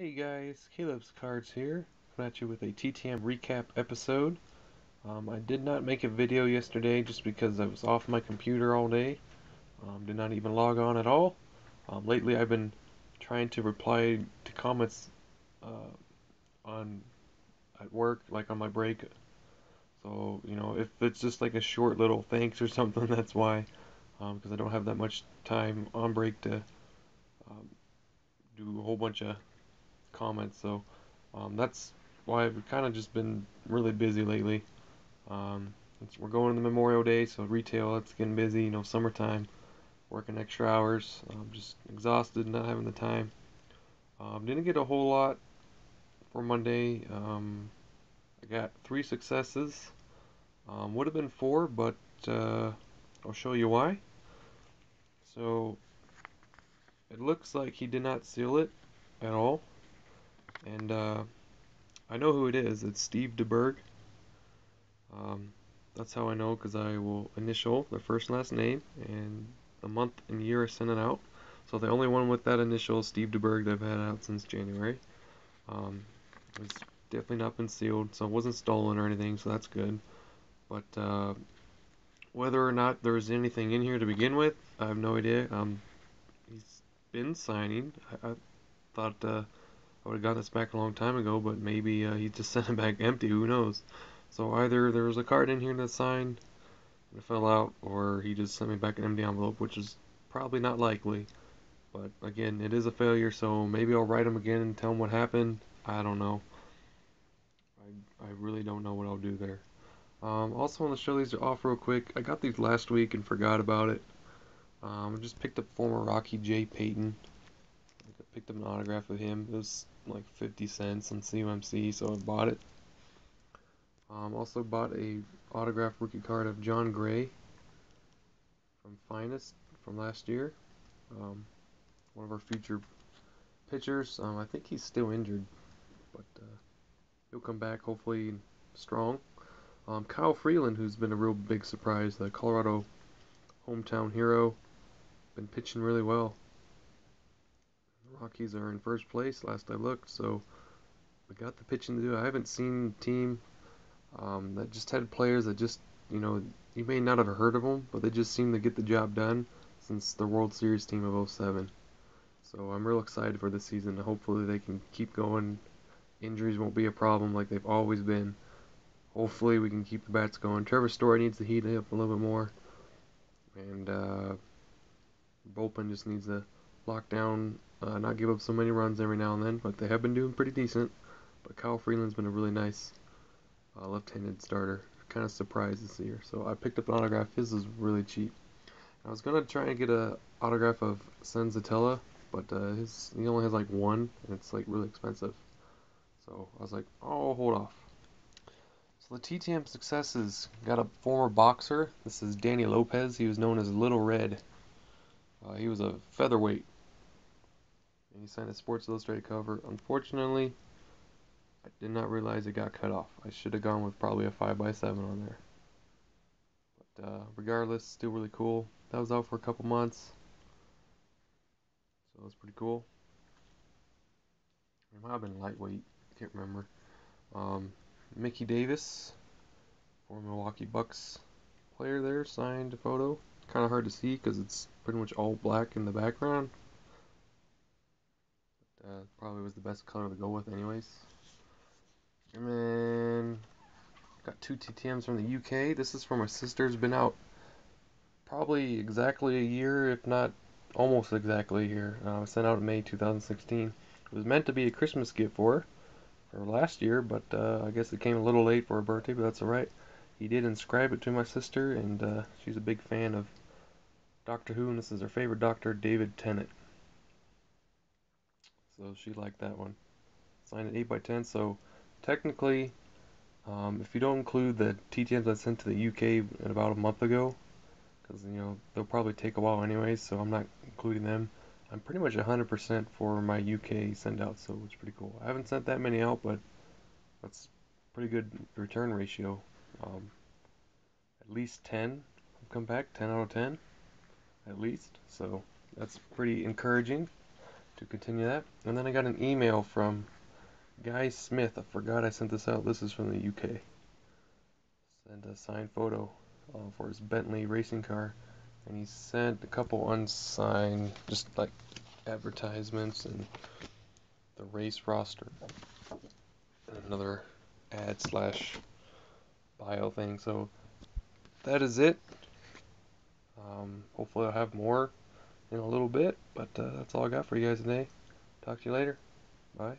Hey guys, Caleb's Cards here, coming at you with a TTM recap episode. Um, I did not make a video yesterday just because I was off my computer all day. Um, did not even log on at all. Um, lately I've been trying to reply to comments uh, on at work, like on my break. So, you know, if it's just like a short little thanks or something, that's why. Because um, I don't have that much time on break to um, do a whole bunch of comments. So um, that's why I've kind of just been really busy lately. Um, we're going to the Memorial Day, so retail it's getting busy. You know, summertime, working extra hours. I'm just exhausted, not having the time. Um, didn't get a whole lot for Monday. Um, I got three successes. Um, would have been four, but uh, I'll show you why. So it looks like he did not seal it at all. Know who it is. It's Steve DeBerg. Um, that's how I know because I will initial the first and last name and the month and year I sent it out. So the only one with that initial, Steve DeBerg, that I've had out since January. Um, it's definitely not been sealed, so it wasn't stolen or anything, so that's good. But uh, whether or not there was anything in here to begin with, I have no idea. Um, he's been signing. I, I thought uh, would have got this back a long time ago, but maybe uh, he just sent it back empty. Who knows? So either there was a card in here that's signed, it fell out, or he just sent me back an empty envelope, which is probably not likely. But again, it is a failure, so maybe I'll write him again and tell him what happened. I don't know. I, I really don't know what I'll do there. Um, also, want to show these off real quick. I got these last week and forgot about it. Um, I just picked up former Rocky Jay Payton. I picked up an autograph of him. It was like 50 cents on CMC, so I bought it. Um, also bought a autograph rookie card of Jon Gray from Finest from last year. Um, one of our future pitchers. Um, I think he's still injured, but uh, he'll come back hopefully strong. Um, Kyle Freeland, who's been a real big surprise, the Colorado hometown hero, been pitching really well. Rockies are in first place last I looked, so we got the pitching to do. I haven't seen team um, that just had players that just, you know, you may not have heard of them, but they just seem to get the job done since the World Series team of 07. So I'm real excited for the season. Hopefully they can keep going. Injuries won't be a problem like they've always been. Hopefully we can keep the bats going. Trevor Story needs to heat up a little bit more. And uh, bullpen just needs to lock down uh, not give up so many runs every now and then, but they have been doing pretty decent. But Kyle Freeland's been a really nice uh, left-handed starter. Kind of surprised this year. So I picked up an autograph. His is really cheap. I was gonna try and get a autograph of Senzatela, but uh, his he only has like one, and it's like really expensive. So I was like, oh, hold off. So the TTM successes got a former boxer. This is Danny Lopez. He was known as Little Red. Uh, he was a featherweight and he signed a Sports Illustrated cover. Unfortunately, I did not realize it got cut off. I should have gone with probably a 5x7 on there. But uh, regardless, still really cool. That was out for a couple months. So that's pretty cool. It might have been lightweight. I can't remember. Um, Mickey Davis, former Milwaukee Bucks player there, signed a photo. Kind of hard to see because it's pretty much all black in the background. Uh, probably was the best color to go with anyways. And then got two TTMs from the UK. This is for my sister's been out probably exactly a year, if not almost exactly a year. Uh, sent out in May 2016. It was meant to be a Christmas gift for her last year, but uh, I guess it came a little late for her birthday, but that's alright. He did inscribe it to my sister, and uh, she's a big fan of Doctor Who, and this is her favorite Doctor, David Tennant so she liked that one. Signed at 8x10, so technically, um, if you don't include the TTMs I sent to the UK about a month ago, because you know they'll probably take a while anyways, so I'm not including them. I'm pretty much 100% for my UK send out, so it's pretty cool. I haven't sent that many out, but that's pretty good return ratio. Um, at least 10 have come back, 10 out of 10, at least. So that's pretty encouraging to continue that. And then I got an email from Guy Smith. I forgot I sent this out. This is from the UK. Sent a signed photo uh, for his Bentley racing car. And he sent a couple unsigned, just like advertisements and the race roster. And another ad slash bio thing. So that is it. Um, hopefully I'll have more in a little bit, but uh, that's all I got for you guys today. Talk to you later. Bye.